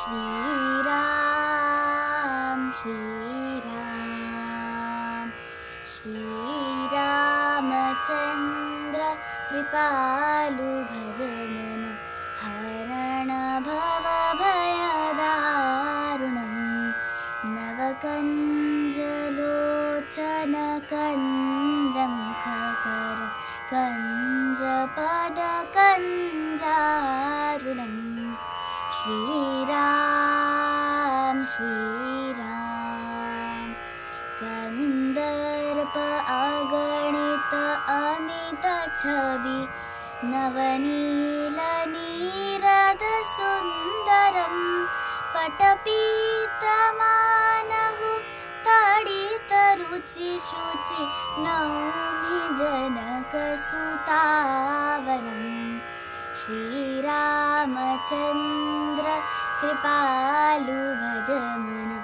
श्रीराम श्रीराम श्रीरामचन्द्र कृपालु भजन हरण भवभयदारुणं नवकञ्जलोचन कञ्जमुखकर कञ्जपदकञ्जारुणम् श्रीराम श्रीराम। कन्दर्प अगणित अमित छवि नवनीलनीरद सुन्दरं पटपीतमानहु तडितरुचि शुचि नौमि जनकसुतावनम् श्रीरामचन्द्र कृपालु भजमन